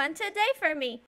one today for me.